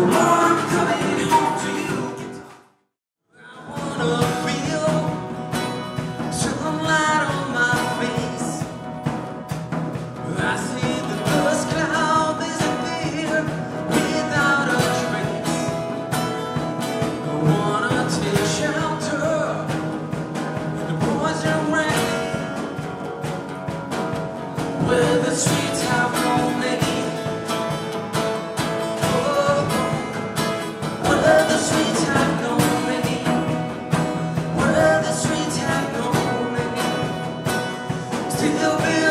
Oh, You'll